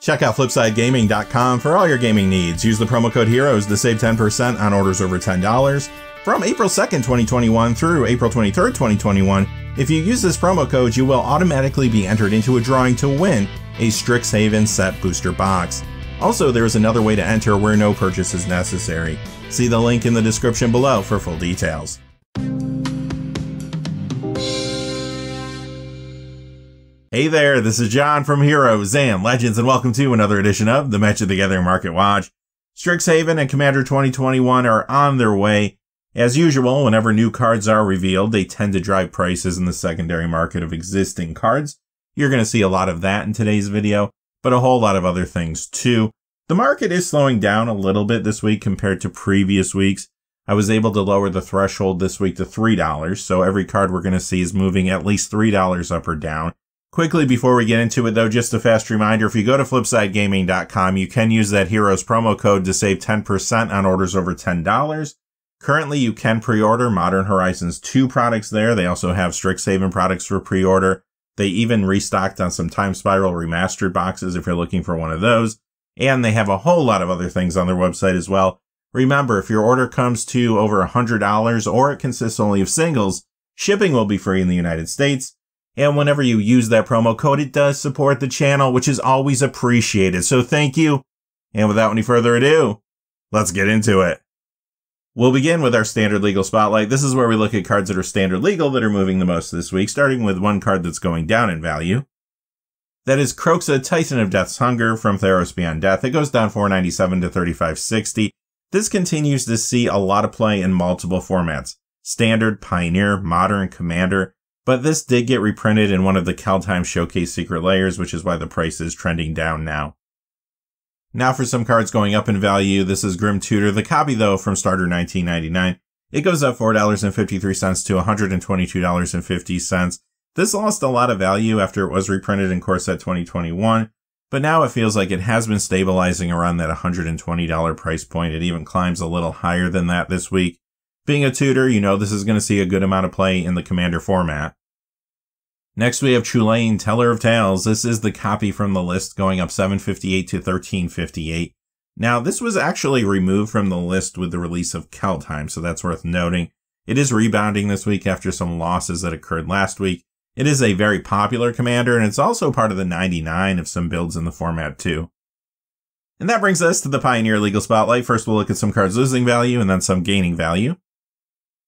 Check out FlipsideGaming.com for all your gaming needs. Use the promo code HEROES to save 10% on orders over $10. From April 2nd, 2021 through April 23rd, 2021, if you use this promo code, you will automatically be entered into a drawing to win a Strixhaven set booster box. Also, there is another way to enter where no purchase is necessary. See the link in the description below for full details. Hey there, this is John from Heroes and Legends, and welcome to another edition of the Magic the Gathering Market Watch. Strixhaven and Commander 2021 are on their way. As usual, whenever new cards are revealed, they tend to drive prices in the secondary market of existing cards. You're going to see a lot of that in today's video, but a whole lot of other things too. The market is slowing down a little bit this week compared to previous weeks. I was able to lower the threshold this week to $3, so every card we're going to see is moving at least $3 up or down. Quickly before we get into it though, just a fast reminder, if you go to flipsidegaming.com, you can use that Heroes promo code to save 10% on orders over $10. Currently, you can pre-order Modern Horizons 2 products there. They also have Strixhaven products for pre-order. They even restocked on some Time Spiral remastered boxes if you're looking for one of those. And they have a whole lot of other things on their website as well. Remember, if your order comes to over $100 or it consists only of singles, shipping will be free in the United States. And whenever you use that promo code, it does support the channel, which is always appreciated. So thank you. And without any further ado, let's get into it. We'll begin with our standard legal spotlight. This is where we look at cards that are standard legal that are moving the most this week, starting with one card that's going down in value. That is Kroxa, Titan of Death's Hunger from Theros Beyond Death. It goes down 497 to 3560. This continues to see a lot of play in multiple formats. Standard, Pioneer, Modern, Commander, but this did get reprinted in one of the Kaldheim Showcase Secret Lairs, which is why the price is trending down now. Now for some cards going up in value. This is Grim Tutor, the copy though from Starter 1999. It goes up $4.53 to $122.50. This lost a lot of value after it was reprinted in Core Set 2021, but now it feels like it has been stabilizing around that $120 price point. It even climbs a little higher than that this week. Being a tutor, you know this is going to see a good amount of play in the Commander format. Next, we have Chulane, Teller of Tales. This is the copy from the list going up 758 to 1358. Now, this was actually removed from the list with the release of Kaldheim, so that's worth noting. It is rebounding this week after some losses that occurred last week. It is a very popular commander, and it's also part of the 99 of some builds in the format too. And that brings us to the Pioneer Legal Spotlight. First, we'll look at some cards losing value and then some gaining value.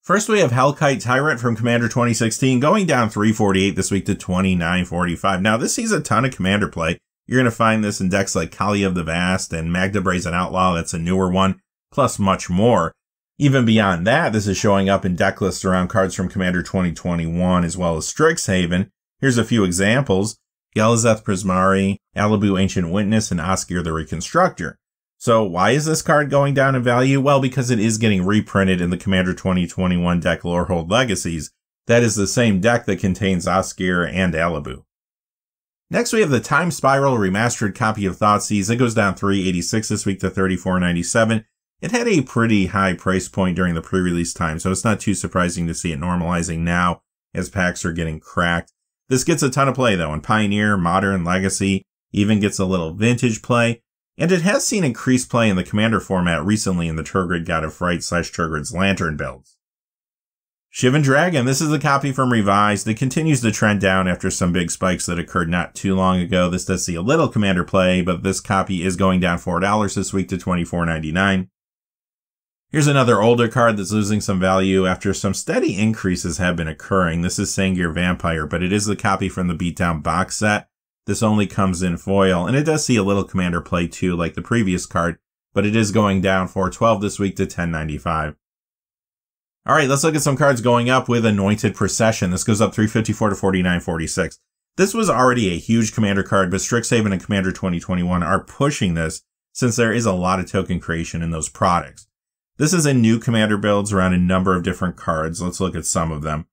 First, we have Hellkite Tyrant from Commander 2016 going down 348 this week to 2945. Now, this sees a ton of Commander play. You're going to find this in decks like Kaalia of the Vast and Magda Brazen Outlaw. That's a newer one, plus much more. Even beyond that, this is showing up in deck lists around cards from Commander 2021 as well as Strixhaven. Here's a few examples. Galazeth Prismari, Alibou Ancient Witness, and Osgir the Reconstructor. So why is this card going down in value? Well, because it is getting reprinted in the Commander 2021 deck Lorehold Legacies. That is the same deck that contains Osgir and Alibou. Next, we have the Time Spiral remastered copy of Thoughtseize. It goes down 386 this week to 34.97. It had a pretty high price point during the pre-release time, so it's not too surprising to see it normalizing now as packs are getting cracked. This gets a ton of play though in Pioneer, Modern, Legacy, even gets a little vintage play. And it has seen increased play in the commander format recently in the Tergrid God of Fright slash Tergrid's Lantern builds. Shivan Dragon, this is a copy from Revised. that continues to trend down after some big spikes that occurred not too long ago. This does see a little commander play, but this copy is going down $4 this week to $24.99. Here's another older card that's losing some value after some steady increases have been occurring. This is Sengir Vampire, but it is the copy from the Beatdown box set. This only comes in foil, and it does see a little commander play too, like the previous card, but it is going down for 12 this week to 1095. All right, let's look at some cards going up with Anointed Procession. This goes up 354 to 4946. This was already a huge commander card, but Strixhaven and Commander 2021 are pushing this since there is a lot of token creation in those products. This is a new commander builds around a number of different cards. Let's look at some of them.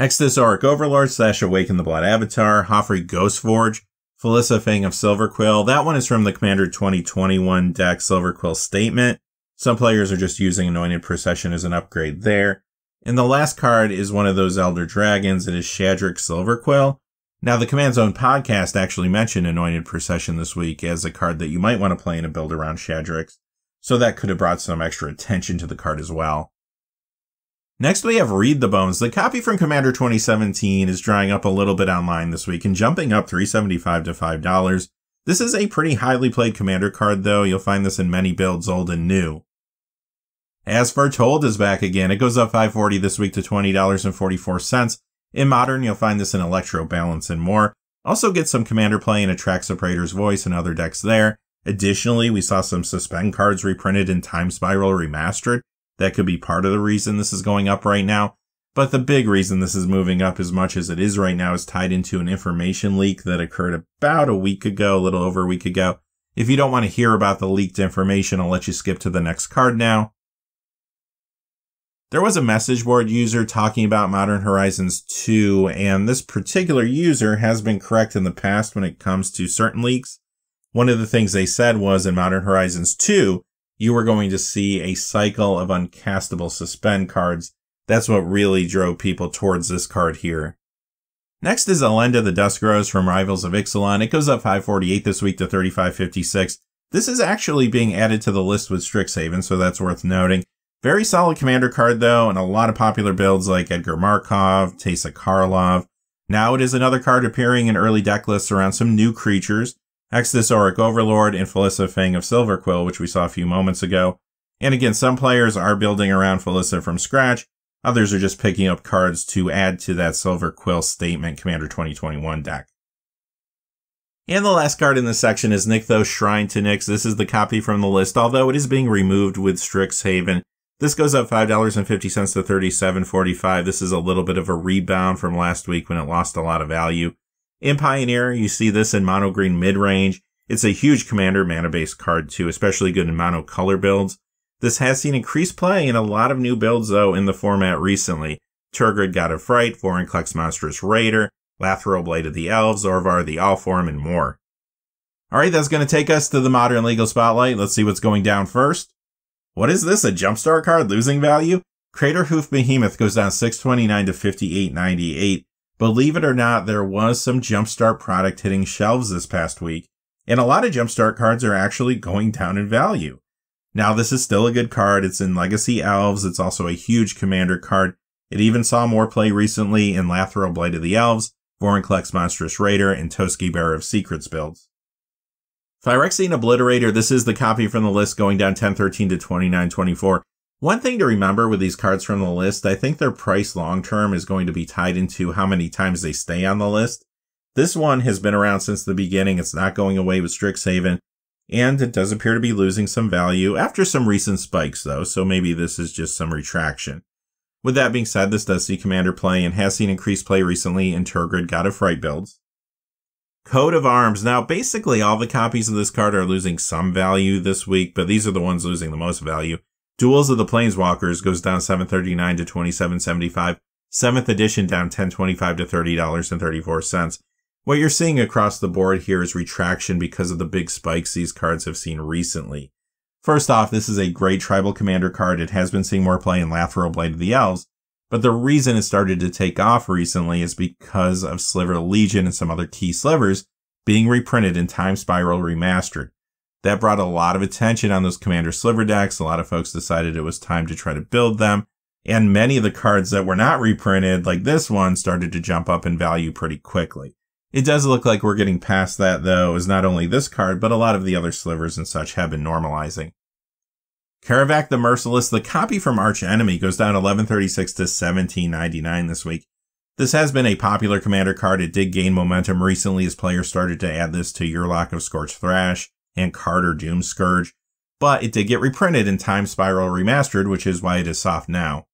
Extus Oriq Overlord slash Awaken the Blood Avatar, Hofri Ghostforge, Felisa Fang of Silverquill. That one is from the Commander 2021 deck Silverquill Statement. Some players are just using Anointed Procession as an upgrade there. And the last card is one of those Elder Dragons. It is Shadrix Silverquill. Now, the Command Zone podcast actually mentioned Anointed Procession this week as a card that you might want to play in a build around Shadrix, so that could have brought some extra attention to the card as well. Next, we have Read the Bones. The copy from Commander 2017 is drying up a little bit online this week and jumping up 375 to $5. This is a pretty highly played Commander card, though. You'll find this in many builds, old and new. As Foretold is back again, it goes up 540 this week to $20.44. In Modern, you'll find this in Electro Balance and more. Also get some Commander play in Atraxa Praetor's Voice and other decks there. Additionally, we saw some Suspend cards reprinted in Time Spiral Remastered, that could be part of the reason this is going up right now. But the big reason this is moving up as much as it is right now is tied into an information leak that occurred about a week ago, a little over a week ago. If you don't want to hear about the leaked information, I'll let you skip to the next card now. There was a message board user talking about Modern Horizons 2, and this particular user has been correct in the past when it comes to certain leaks. One of the things they said was in Modern Horizons 2, you were going to see a cycle of uncastable suspend cards. That's what really drove people towards this card here. Next is Elenda the Dusk Rose from Rivals of Ixalan. It goes up 548 this week to 3556. This is actually being added to the list with Strixhaven, so that's worth noting. Very solid commander card though, and a lot of popular builds like Edgar Markov, Teysa Karlov. Now it is another card appearing in early deck lists around some new creatures. Extus Oriq Overlord, and Felisa Fang of Silverquill, which we saw a few moments ago. And again, some players are building around Felisa from scratch. Others are just picking up cards to add to that Silverquill Statement Commander 2021 deck. And the last card in this section is Nykthos Shrine to Nyx. This is the copy from the list, although it is being removed with Strixhaven. This goes up $5.50 to $37.45. This is a little bit of a rebound from last week when it lost a lot of value. In Pioneer, you see this in mono green mid range. It's a huge commander mana based card too, especially good in mono color builds. This has seen increased play in a lot of new builds though in the format recently. Tergrid God of Fright, Vorinclex Monstrous Raider, Lathril Blade of the Elves, Orvar the Allform, and more. Alright, that's going to take us to the Modern Legal Spotlight. Let's see what's going down first. What is this, a Jumpstart card losing value? Craterhoof Behemoth goes down 629 to 5898. Believe it or not, there was some Jumpstart product hitting shelves this past week, and a lot of Jumpstart cards are actually going down in value. Now, this is still a good card. It's in Legacy Elves. It's also a huge commander card. It even saw more play recently in Lathril Blade of the Elves, Vorinclex Monstrous Raider, and Toski Bearer of Secrets builds. Phyrexian Obliterator, this is the copy from the list going down 1013 to 2924. One thing to remember with these cards from the list, I think their price long term is going to be tied into how many times they stay on the list. This one has been around since the beginning. It's not going away with Strixhaven, and it does appear to be losing some value after some recent spikes, though, so maybe this is just some retraction. With that being said, this does see Commander play and has seen increased play recently in Tergrid God of Fright builds. Coat of Arms. Now, basically, all the copies of this card are losing some value this week, but these are the ones losing the most value. Duels of the Planeswalkers goes down 739 to 2775. 7th edition down 1025 to $30.34. What you're seeing across the board here is retraction because of the big spikes these cards have seen recently. First off, this is a great tribal commander card. It has been seeing more play in Lathril Blade of the Elves, but the reason it started to take off recently is because of Sliver Legion and some other key slivers being reprinted in Time Spiral Remastered. That brought a lot of attention on those Commander Sliver decks. A lot of folks decided it was time to try to build them. And many of the cards that were not reprinted, like this one, started to jump up in value pretty quickly. It does look like we're getting past that though, as not only this card, but a lot of the other slivers and such have been normalizing. Kaervek the Merciless, the copy from Arch Enemy goes down 1136 to 1799 this week. This has been a popular commander card. It did gain momentum recently as players started to add this to Yurlok of Scorched Thrash and Kardur Doom Scourge, but it did get reprinted in Time Spiral Remastered, which is why it is soft now.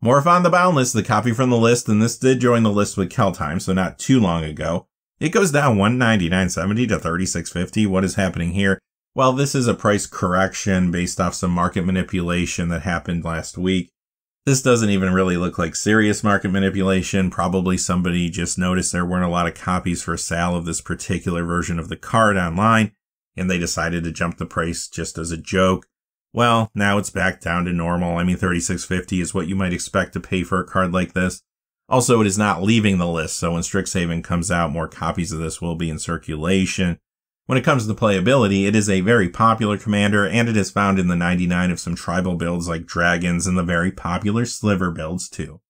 Morophon the Boundless, the copy from the list, and this did join the list with Kaldheim, so not too long ago. It goes down 199.70 to 36.50. What is happening here? Well, this is a price correction based off some market manipulation that happened last week. This doesn't even really look like serious market manipulation. Probably somebody just noticed there weren't a lot of copies for sale of this particular version of the card online, and they decided to jump the price just as a joke. Well, now it's back down to normal. I mean, 36.50 is what you might expect to pay for a card like this. Also, it is not leaving the list, so when Strixhaven comes out, more copies of this will be in circulation. When it comes to playability, it is a very popular commander, and it is found in the 99 of some tribal builds like dragons and the very popular sliver builds too.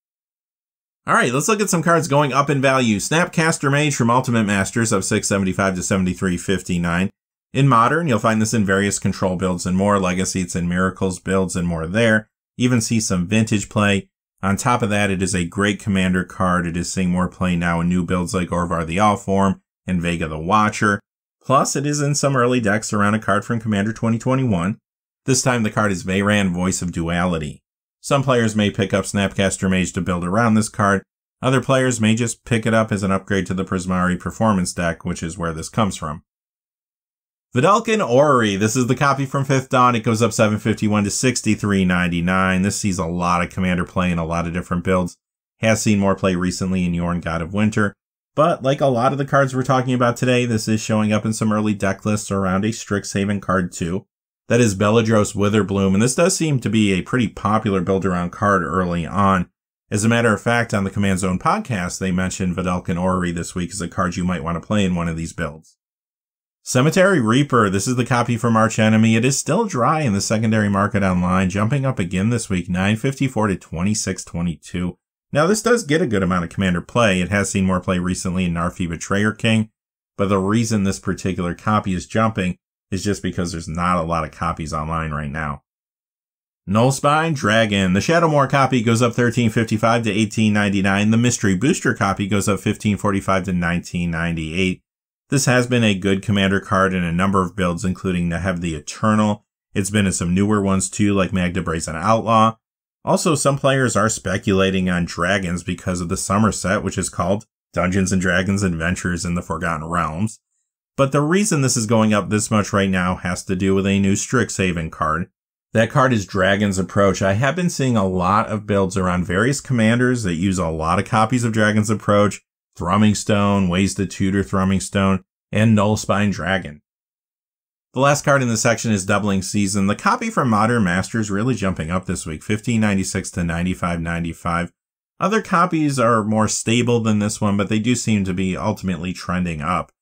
Alright, let's look at some cards going up in value. Snapcaster Mage from Ultimate Masters of 675 to 7359. In Modern, you'll find this in various control builds and more. Legacy, it's in Miracles builds and more there. Even see some vintage play. On top of that, it is a great commander card. It is seeing more play now in new builds like Orvar the Allform and Vega the Watcher. Plus, it is in some early decks around a card from Commander 2021. This time the card is Veyran Voice of Duality. Some players may pick up Snapcaster Mage to build around this card. Other players may just pick it up as an upgrade to the Prismari Performance deck, which is where this comes from. Vedalken Orrery. This is the copy from Fifth Dawn. It goes up 751 to 63.99. This sees a lot of commander play in a lot of different builds. Has seen more play recently in Jorn God of Winter. But like a lot of the cards we're talking about today, this is showing up in some early deck lists around a Strixhaven card too. That is Beledros Witherbloom, and this does seem to be a pretty popular build around card early on. As a matter of fact, on the Command Zone podcast, they mentioned Vedalken Orrery this week as a card you might want to play in one of these builds. Cemetery Reaper, this is the copy from Arch Enemy. It is still dry in the secondary market online, jumping up again this week, 954 to 2622. Now, this does get a good amount of commander play. It has seen more play recently in Narfi Betrayer King, but the reason this particular copy is jumping is just because there's not a lot of copies online right now. Knollspine Dragon. The Shadowmoor copy goes up 1355 to 1899. The Mystery Booster copy goes up 1545 to 1998. This has been a good commander card in a number of builds, including Neheb the Eternal. It's been in some newer ones too, like Magda Brazen Outlaw. Also, some players are speculating on dragons because of the summer set, which is called Dungeons and Dragons Adventures in the Forgotten Realms. But the reason this is going up this much right now has to do with a new Strixhaven card. That card is Dragon's Approach. I have been seeing a lot of builds around various commanders that use a lot of copies of Dragon's Approach, Thrumming Stone, Ways to Tutor Thrumming Stone, and Knollspine Dragon. The last card in the section is Doubling Season. The copy from Modern Masters really jumping up this week, 1596 to 9595. Other copies are more stable than this one, but they do seem to be ultimately trending up.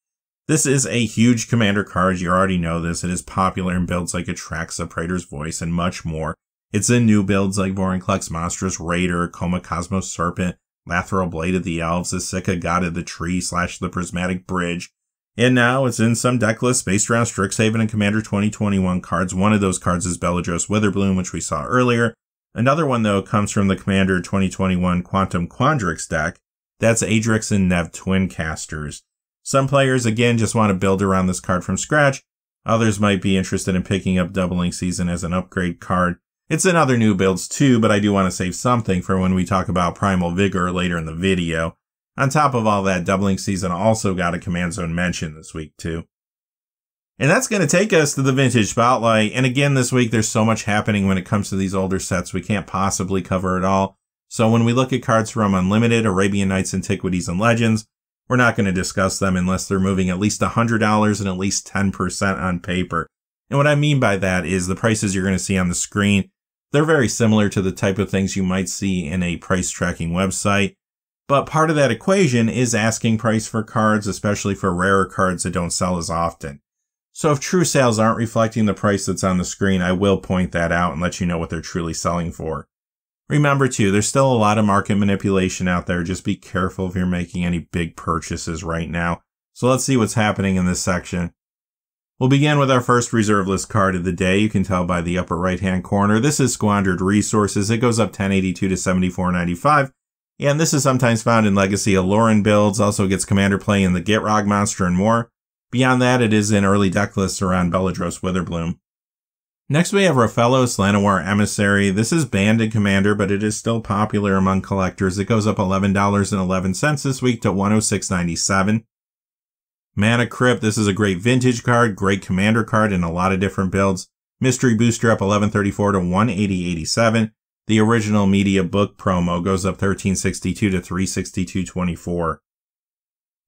This is a huge commander card. You already know this. It is popular in builds like Atraxa, Praetor's Voice, and much more. It's in new builds like Vorinclex Monstrous Raider, Koma Cosmos Serpent, Lathril Blade of the Elves, Esika God of the Tree slash the Prismatic Bridge. And now it's in some deck lists based around Strixhaven and Commander 2021 cards. One of those cards is Beledros Witherbloom, which we saw earlier. Another one, though, comes from the Commander 2021 Quantum Quandrix deck. That's Adrix and Nev Twin Casters. Some players, again, just want to build around this card from scratch. Others might be interested in picking up Doubling Season as an upgrade card. It's in other new builds too, but I do want to save something for when we talk about Primal Vigor later in the video. On top of all that, Doubling Season also got a Command Zone mention this week too. And that's going to take us to the Vintage Spotlight. And again, this week, there's so much happening when it comes to these older sets, we can't possibly cover it all. So when we look at cards from Unlimited, Arabian Nights, Antiquities, and Legends, we're not going to discuss them unless they're moving at least $100 and at least 10% on paper. And what I mean by that is the prices you're going to see on the screen they're very similar to the type of things you might see in a price tracking website. But part of that equation is asking price for cards, especially for rarer cards that don't sell as often. So if true sales aren't reflecting the price that's on the screen, I will point that out and let you know what they're truly selling for. Remember too, there's still a lot of market manipulation out there. Just be careful if you're making any big purchases right now. So let's see what's happening in this section. We'll begin with our first reserve list card of the day. You can tell by the upper right hand corner. This is Squandered Resources. It goes up 1082 to 7495. And this is sometimes found in Legacy Aluren builds, also gets commander play in the Gitrog monster and more. Beyond that, it is in early deck lists around Beledros Witherbloom. Next we have Rofellos Llanowar Emissary. This is banned in Commander, but it is still popular among collectors. It goes up $11.11 this week to 106.97. Mana Crypt, this is a great vintage card, great commander card in a lot of different builds. Mystery Booster up 1134 to 180.87. The original media book promo goes up 1362 to 362.24.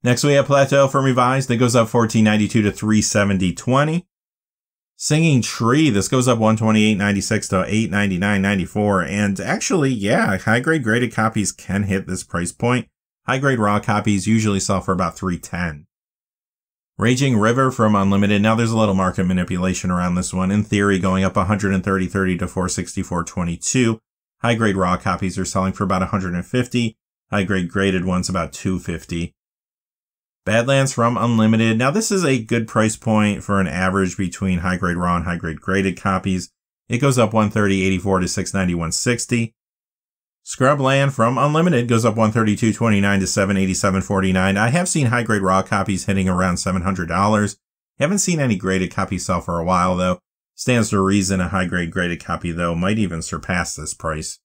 Next we have Plateau from Revised that goes up 1492 to 370.20. Singing Tree, this goes up 128.96 to 899.94. And actually, yeah, high grade graded copies can hit this price point. High grade raw copies usually sell for about 310. Raging River from Unlimited. Now there's a little market manipulation around this one. In theory, going up 130.30 to 464.22. High grade raw copies are selling for about 150. High grade graded ones about 250. Badlands from Unlimited. Now this is a good price point for an average between high grade raw and high grade graded copies. It goes up 130.84 to 691.60. Scrubland from Unlimited goes up 132.29 to 787.49. I have seen high grade raw copies hitting around $700. Haven't seen any graded copies sell for a while though. Stands to reason a high grade graded copy though might even surpass this price.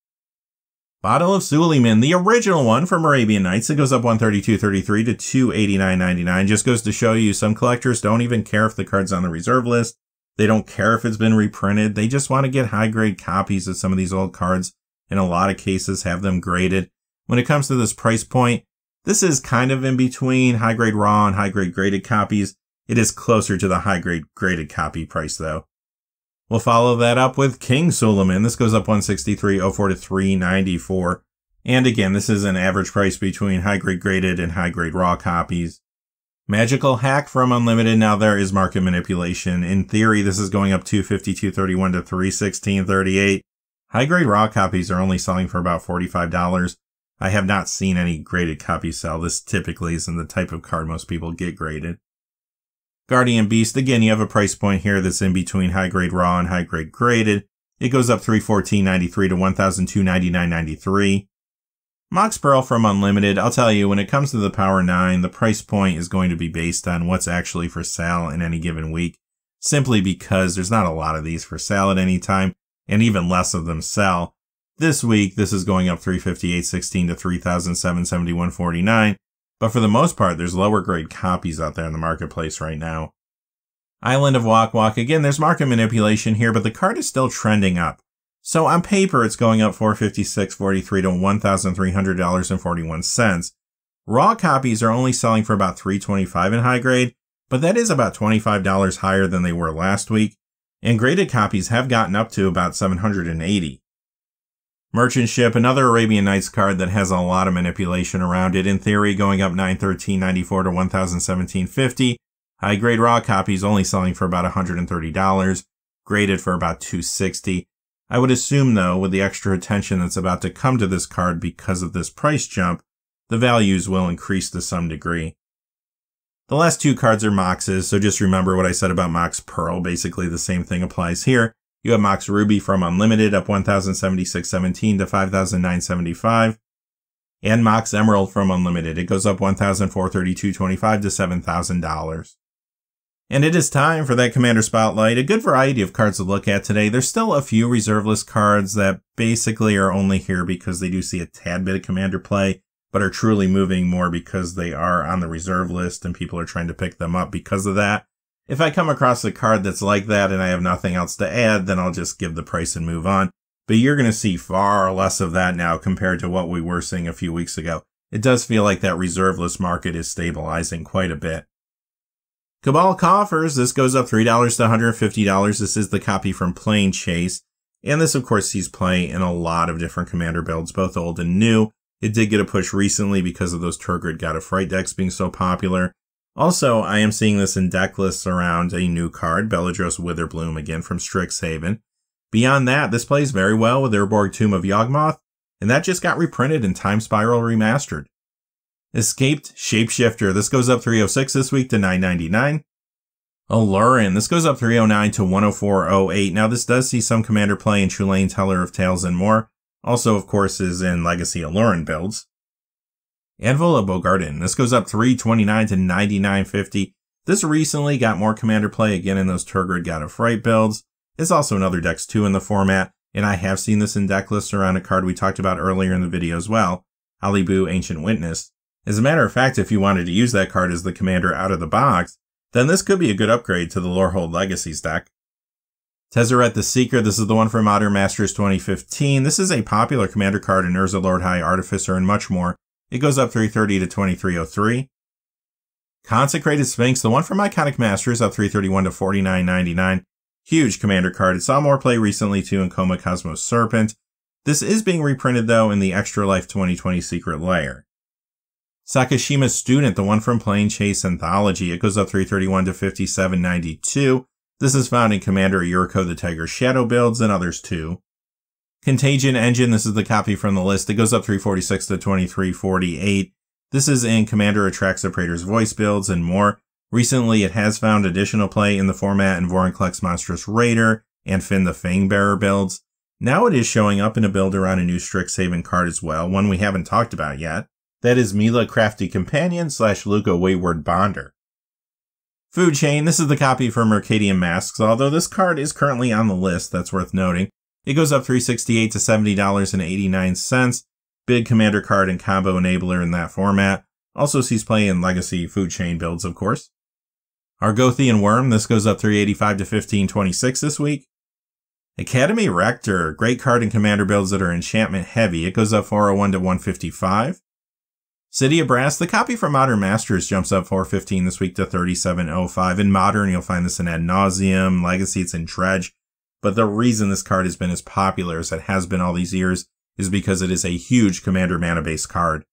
Bottle of Suleiman, the original one from Arabian Nights, it goes up 132.33 to 289.99. Just goes to show you some collectors don't even care if the card's on the reserve list. They don't care if it's been reprinted. They just want to get high grade copies of some of these old cards in a lot of cases have them graded. When it comes to this price point, this is kind of in between high grade raw and high grade graded copies. It is closer to the high grade graded copy price though. We'll follow that up with King Suleiman. This goes up 163.04 to 394. And again, this is an average price between high grade graded and high grade raw copies. Magical Hack from Unlimited. Now there is market manipulation. In theory, this is going up 252.31 to 316.38. High grade raw copies are only selling for about $45. I have not seen any graded copies sell. This typically isn't the type of card most people get graded. Guardian Beast, again, you have a price point here that's in between high grade raw and high grade graded. It goes up 314.93 to 1,299.93. Mox Pearl from Unlimited, I'll tell you, when it comes to the Power 9, the price point is going to be based on what's actually for sale in any given week, simply because there's not a lot of these for sale at any time and even less of them sell. This week, this is going up 358.16 to 3,771.49, but for the most part, there's lower grade copies out there in the marketplace right now. Island of Wak Wak, again, there's market manipulation here, but the card is still trending up. So on paper, it's going up 456.43 to $1,300.41. Raw copies are only selling for about 325 in high grade, but that is about $25 higher than they were last week and graded copies have gotten up to about 780. Merchant Ship, another Arabian Nights card that has a lot of manipulation around it, in theory going up 913.94 to 1017.50. High grade raw copies only selling for about $130, graded for about 260. I would assume though, with the extra attention that's about to come to this card because of this price jump, the values will increase to some degree. The last two cards are Moxes, so just remember what I said about Mox Pearl. Basically, the same thing applies here. You have Mox Ruby from Unlimited up 1076.17 to 5975. And Mox Emerald from Unlimited. It goes up 1432.25 to $7,000. And it is time for that Commander Spotlight. A good variety of cards to look at today. There's still a few reserve list cards that basically are only here because they do see a tad bit of Commander play but are truly moving more because they are on the reserve list and people are trying to pick them up because of that. If I come across a card that's like that and I have nothing else to add, then I'll just give the price and move on. But you're going to see far less of that now compared to what we were seeing a few weeks ago. It does feel like that reserveless market is stabilizing quite a bit. Cabal Coffers, this goes up $3 to $150. This is the copy from Planechase. And this, of course, sees play in a lot of different commander builds, both old and new. It did get a push recently because of those Tergrid God of Fright decks being so popular. Also, I am seeing this in deck lists around a new card, Beledros Witherbloom, again from Strixhaven. Beyond that, this plays very well with Urborg Tomb of Yawgmoth, and that just got reprinted in Time Spiral Remastered. Escaped Shapeshifter, this goes up 306 this week to 999. Aluren, this goes up 309 to 104.08. Now, this does see some commander play in Chulane Teller of Tales and more, also, of course, is in Legacy Aluren builds. Anvil of Bogardan. This goes up 329 to 9950. This recently got more commander play again in those Tergrid God of Fright builds. It's also another Dex 2 in the format, and I have seen this in deck lists around a card we talked about earlier in the video as well, Alibou Ancient Witness. As a matter of fact, if you wanted to use that card as the commander out of the box, then this could be a good upgrade to the Lorehold Legacies deck. Tezzeret the Seeker, this is the one for Modern Masters 2015. This is a popular commander card in Urza Lord High Artificer and much more. It goes up 330 to 2303. Consecrated Sphinx, the one from Iconic Masters, up 331 to 49.99. Huge Commander card. It saw more play recently too in Koma Cosmos Serpent. This is being reprinted though in the Extra Life 2020 Secret Lair. Sakashima Student, the one from Plane Chase Anthology, it goes up 331 to 5792. This is found in Commander Yuriko the Tiger Shadow builds and others too. Contagion Engine, this is the copy from the list. It goes up 346 to 2348. This is in Commander Atraxa Praetor's voice builds and more. Recently, it has found additional play in the format in Vorinclex Monstrous Raider and Fynn the Fangbearer builds. Now it is showing up in a build around a new Strixhaven card as well, one we haven't talked about yet. That is Mila Crafty Companion slash Lukka Wayward Bonder. Food Chain, this is the copy for Mercadian Masques, although this card is currently on the list, that's worth noting. It goes up 368 to $70.89. Big commander card and combo enabler in that format. Also sees play in Legacy Food Chain builds, of course. Argothian Wurm, this goes up 385 to 1526 this week. Academy Rector, great card in commander builds that are enchantment heavy. It goes up 401 to 155. City of Brass, the copy from Modern Masters jumps up 415 this week to 3705. In Modern, you'll find this in Ad Nauseam, Legacy, it's in Dredge. But the reason this card has been as popular as it has been all these years is because it is a huge commander mana based card.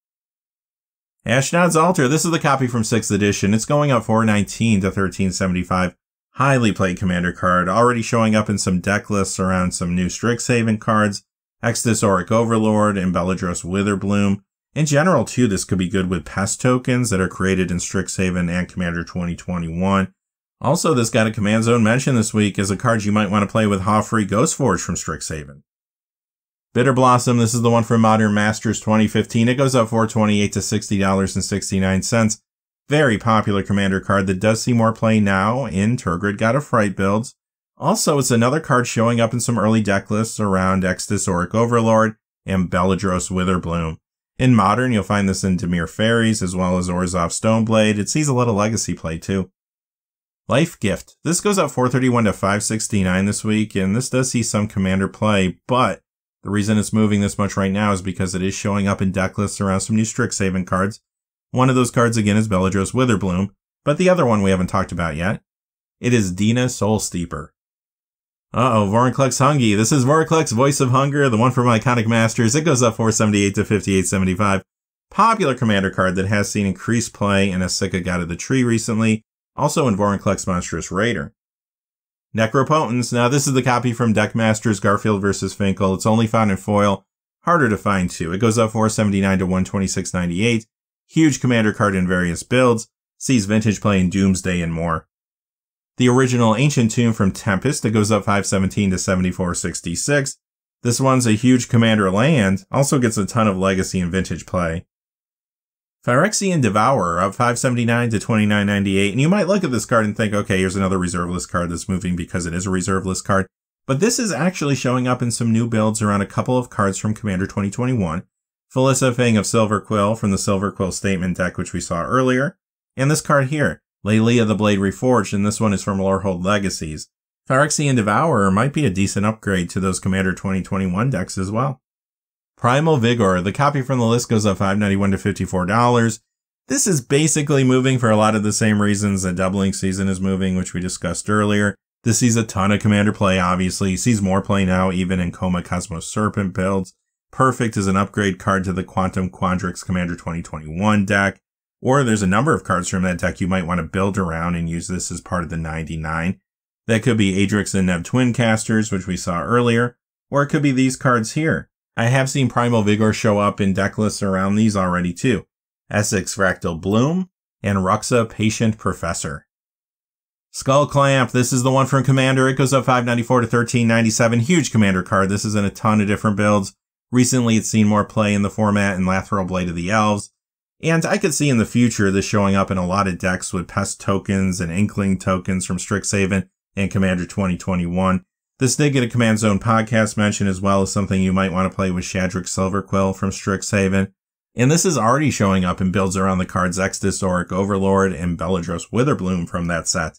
Ashnod's Altar, this is the copy from 6th edition. It's going up 419 to 1375. Highly played commander card, already showing up in some deck lists around some new Strixhaven cards, Extus Oriq Overlord, and Beledros Witherbloom. In general, too, this could be good with pest tokens that are created in Strixhaven and Commander 2021. Also, this got a command zone mention this week as a card you might want to play with Hofri Ghostforge from Strixhaven. Bitter Blossom, this is the one from Modern Masters 2015. It goes up 428 to $60.69. Very popular commander card that does see more play now in Tergrid God of Fright builds. Also, it's another card showing up in some early deck lists around Extus Oriq Overlord and Beledros Witherbloom. In Modern, you'll find this in Dimir Fairies as well as Orzhov Stoneblade. It sees a little legacy play too. Life Gift. This goes up 431 to 569 this week, and this does see some commander play, but the reason it's moving this much right now is because it is showing up in deck lists around some new Strixhaven cards. One of those cards again is Beledros Witherbloom, but the other one we haven't talked about yet. It is Dina Soulsteeper. Uh-oh, Vorinclex Hungy. This is Vorinclex Voice of Hunger, the one from Iconic Masters. It goes up 478 to 5875. Popular commander card that has seen increased play in Esika God of the Tree recently, also in Vorinclex Monstrous Raider. Necropotence. Now, this is the copy from Deckmasters Garfield vs. Finkel. It's only found in foil. Harder to find too. It goes up 479 to 126.98. Huge commander card in various builds. Sees vintage play in Doomsday and more. The original Ancient Tomb from Tempest that goes up 517 to 74.66. This one's a huge commander land. Also gets a ton of legacy and vintage play. Phyrexian Devourer of 579 to 2998. And you might look at this card and think, okay, here's another reserve list card that's moving because it is a reserve list card. But this is actually showing up in some new builds around a couple of cards from Commander 2021. Felisa Fang of Silver Quill from the Silver Quill Statement deck, which we saw earlier. And this card here, Laelia the Blade Reforged, and this one is from Lorehold Legacies. Phyrexian Devourer might be a decent upgrade to those Commander 2021 decks as well. Primal Vigor, the copy from the list goes up $5.91 to $54. This is basically moving for a lot of the same reasons that Doubling Season is moving, which we discussed earlier. This sees a ton of commander play, obviously. Sees more play now, even in Koma Cosmos Serpent builds. Perfect as an upgrade card to the Quantum Quandrix Commander 2021 deck. Or there's a number of cards from that deck you might want to build around and use this as part of the 99. That could be Adrix and Nev Twin Casters, which we saw earlier. Or it could be these cards here. I have seen Primal Vigor show up in deck lists around these already too. Esix Fractal Bloom and Ruxa Patient Professor. Skull Clamp, this is the one from Commander. It goes up 594 to 1397. Huge Commander card. This is in a ton of different builds. Recently, it's seen more play in the format in Lathril Blade of the Elves. And I could see in the future this showing up in a lot of decks with Pest tokens and Inkling tokens from Strixhaven and Commander 2021. This a Command Zone podcast mention as well as something you might want to play with Shadrix Silverquill from Strixhaven. And this is already showing up in builds around the cards Extus Oriq Overlord and Beledros Witherbloom from that set.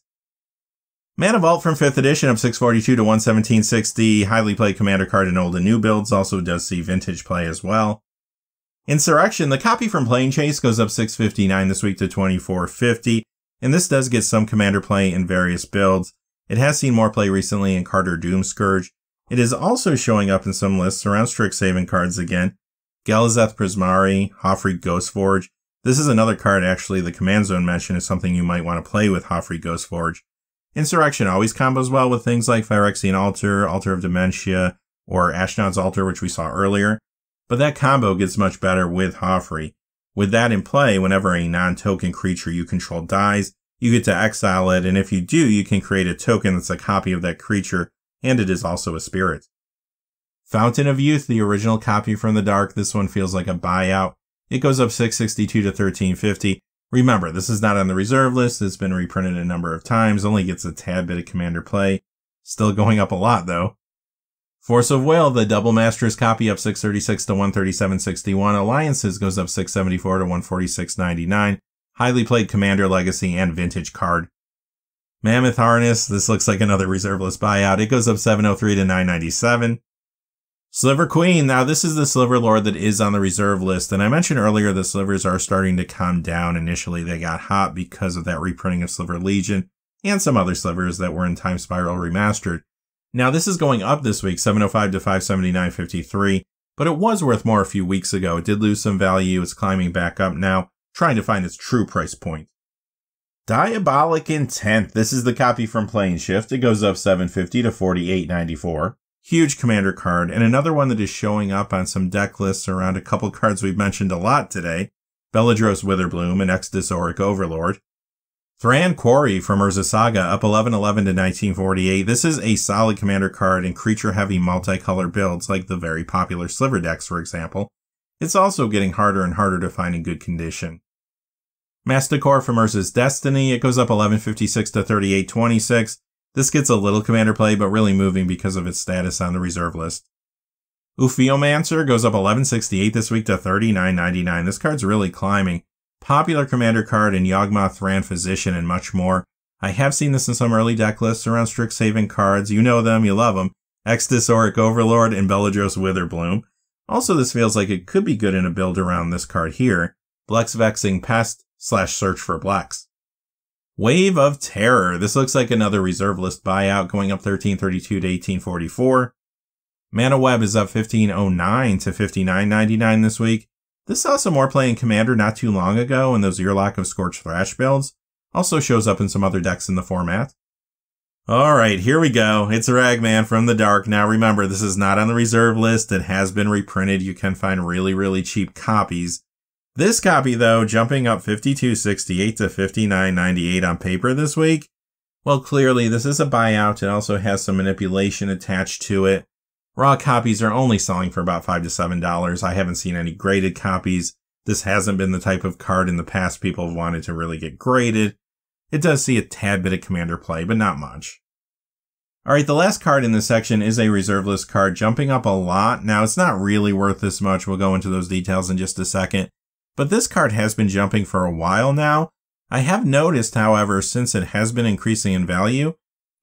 Mana Vault from 5th edition of 642 to 11760, highly played commander card in old and new builds, also does see vintage play as well. Insurrection, the copy from Planechase goes up 659 this week to 2450, and this does get some commander play in various builds. It has seen more play recently in Kardur Doom Scourge. It is also showing up in some lists around Strixhaven cards again. Galazeth Prismari, Hofri Ghostforge. This is another card actually the Command Zone mentioned is something you might want to play with Hofri Ghostforge. Insurrection always combos well with things like Phyrexian Altar, Altar of Dementia, or Ashnod's Altar, which we saw earlier. But that combo gets much better with Hofri. With that in play, whenever a non-token creature you control dies, you get to exile it, and if you do, you can create a token that's a copy of that creature, and it is also a spirit. Fountain of Youth, the original copy from the Dark, this one feels like a buyout. It goes up 662 to 1350. Remember, this is not on the reserve list, it's been reprinted a number of times, only gets a tad bit of commander play. Still going up a lot though. Force of Will, the double masters copy up 636 to 137.61. Alliances goes up 674 to 146.99 highly played Commander Legacy and Vintage card. Mammoth Harness, this looks like another reserve list buyout. It goes up 703 to 997. Sliver Queen, now this is the Sliver Lord that is on the reserve list, and I mentioned earlier the Slivers are starting to come down. Initially, they got hot because of that reprinting of Sliver Legion and some other Slivers that were in Time Spiral Remastered. Now, this is going up this week, 705 to 579.53, but it was worth more a few weeks ago. It did lose some value. It's climbing back up now trying to find its true price point. Diabolic Intent. This is the copy from Planeshift. It goes up 750 to 48.94. Huge commander card, and another one that is showing up on some deck lists around a couple cards we've mentioned a lot today. Beledros Witherbloom and Extus Oriq Overlord. Thran Quarry from Urza Saga up 1111 to 1948. This is a solid commander card in creature heavy multicolor builds like the very popular Sliver decks, for example. It's also getting harder and harder to find in good condition. Masticore from Urza's Destiny, it goes up 1156 to 3826. This gets a little commander play, but really moving because of its status on the reserve list. Ophiomancer goes up 1168 this week to 39.99. This card's really climbing. Popular commander card in Yawgmoth Thran Physician and much more. I have seen this in some early deck lists around Strixhaven cards. You know them, you love them. Extus Oriq Overlord and Beledros Witherbloom. Also, this feels like it could be good in a build around this card here. Blex Vexing Pest slash search for Blex. Wave of Terror. This looks like another reserve list buyout going up 1332 to 1844. Mana Web is up 1509 to 59.99 this week. This saw some more play in Commander not too long ago in those Yurlok of Scorched Thrash builds. Also shows up in some other decks in the format. Alright, here we go. It's a Ragman from the Dark. Now remember, this is not on the reserve list. It has been reprinted. You can find really, really cheap copies. This copy, though, jumping up 52.68 to 59.98 on paper this week. Well, clearly, this is a buyout. It also has some manipulation attached to it. Raw copies are only selling for about 5 to $7. I haven't seen any graded copies. This hasn't been the type of card in the past people have wanted to really get graded. It does see a tad bit of commander play, but not much. Alright, the last card in this section is a reserve list card, jumping up a lot. Now, it's not really worth this much. We'll go into those details in just a second but this card has been jumping for a while now. I have noticed, however, since it has been increasing in value,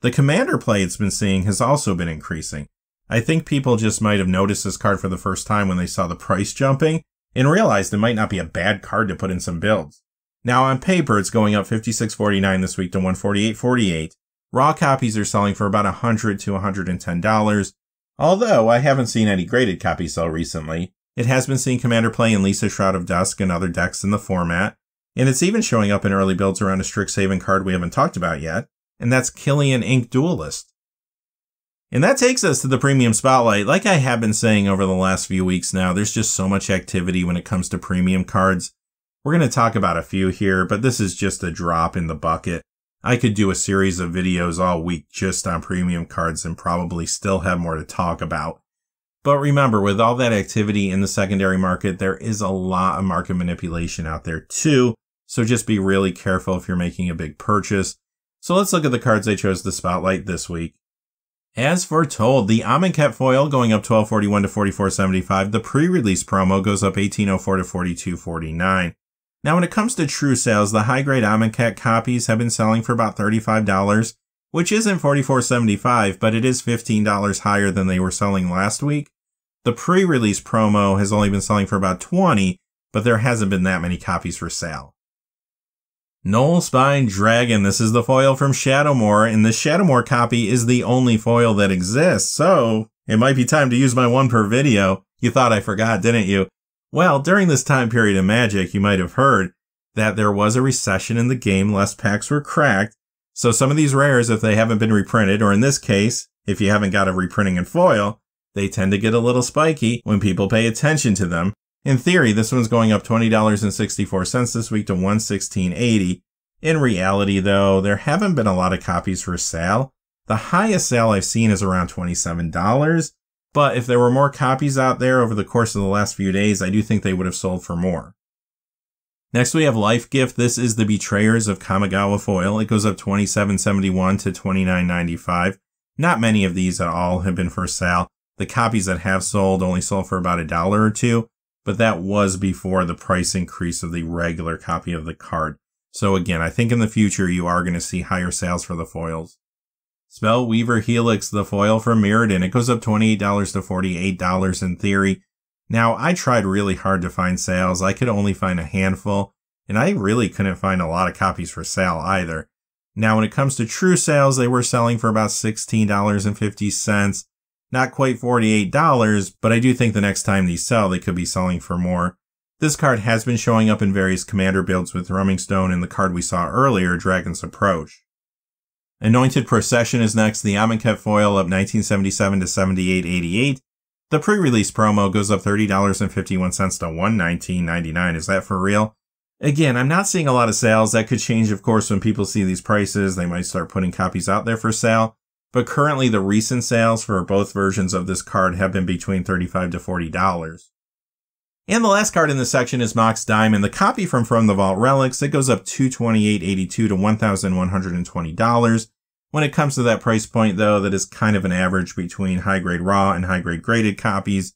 the commander play it's been seeing has also been increasing. I think people just might have noticed this card for the first time when they saw the price jumping and realized it might not be a bad card to put in some builds. Now on paper, it's going up 56.49 this week to 148.48. Raw copies are selling for about 100 to $110. Although I haven't seen any graded copies sell recently, it has been seeing Commander play in Liesa Shroud of Dusk and other decks in the format, and it's even showing up in early builds around a Strixhaven card we haven't talked about yet, and that's Killian Ink Duelist. And that takes us to the premium spotlight. Like I have been saying over the last few weeks now, there's just so much activity when it comes to premium cards. We're going to talk about a few here, but this is just a drop in the bucket. I could do a series of videos all week just on premium cards and probably still have more to talk about. But remember, with all that activity in the secondary market, there is a lot of market manipulation out there too. So just be really careful if you're making a big purchase. So let's look at the cards I chose to spotlight this week. As foretold, the Amonkhet foil going up 1241 to 4475. The pre-release promo goes up 1804 to 4249. Now, when it comes to true sales, the high-grade Amonkhet copies have been selling for about $35, which isn't $44.75, but it is $15 higher than they were selling last week. The pre-release promo has only been selling for about 20, but there hasn't been that many copies for sale. Knollspine Dragon. This is the foil from Shadowmoor, and the Shadowmoor copy is the only foil that exists, so it might be time to use my one per video. You thought I forgot, didn't you? Well, during this time period in Magic, you might have heard that there was a recession in the game, less packs were cracked. So some of these rares, if they haven't been reprinted, or in this case, if you haven't got a reprinting in foil, they tend to get a little spiky when people pay attention to them. In theory, this one's going up $20.64 this week to 116.80. In reality, though, there haven't been a lot of copies for sale. The highest sale I've seen is around $27. But if there were more copies out there over the course of the last few days, I do think they would have sold for more. Next, we have Life Gift. This is the Betrayers of Kamigawa foil. It goes up 27.71 to 29.95. Not many of these at all have been for sale. The copies that have sold only sold for about a dollar or two, but that was before the price increase of the regular copy of the card. So again, I think in the future you are going to see higher sales for the foils. Spellweaver Helix, the foil from Mirrodin, it goes up $28 to $48 in theory. Now, I tried really hard to find sales. I could only find a handful, and I really couldn't find a lot of copies for sale either. Now, when it comes to true sales, they were selling for about $16.50. Not quite $48, but I do think the next time these sell, they could be selling for more. This card has been showing up in various commander builds with Thrumming Stone and the card we saw earlier, Dragon's Approach. Anointed Procession is next, the Amonkhet foil up 1977 to 78.88. The pre-release promo goes up $30.51 to 119.99. Is that for real? Again, I'm not seeing a lot of sales. That could change, of course, when people see these prices. They might start putting copies out there for sale. But currently, the recent sales for both versions of this card have been between 35 to $40. And the last card in this section is Mox Diamond, the copy from From the Vault Relics. It goes up $228.82 to $1,120. When it comes to that price point, though, that is kind of an average between high grade raw and high grade graded copies.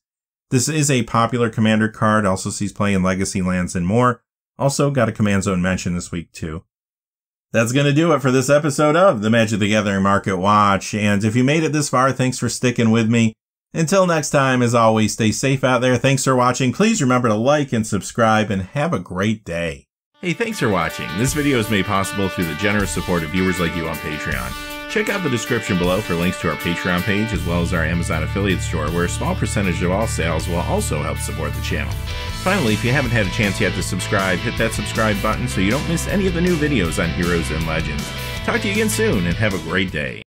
This is a popular commander card, also sees play in Legacy lands and more. Also got a command zone mention this week too. That's going to do it for this episode of the Magic the Gathering Market Watch. And if you made it this far, thanks for sticking with me. Until next time, as always, stay safe out there. Thanks for watching. Please remember to like and subscribe and have a great day. Hey, thanks for watching. This video is made possible through the generous support of viewers like you on Patreon. Check out the description below for links to our Patreon page as well as our Amazon affiliate store, where a small percentage of all sales will also help support the channel. Finally, if you haven't had a chance yet to subscribe, hit that subscribe button so you don't miss any of the new videos on Heroes and Legends. Talk to you again soon and have a great day.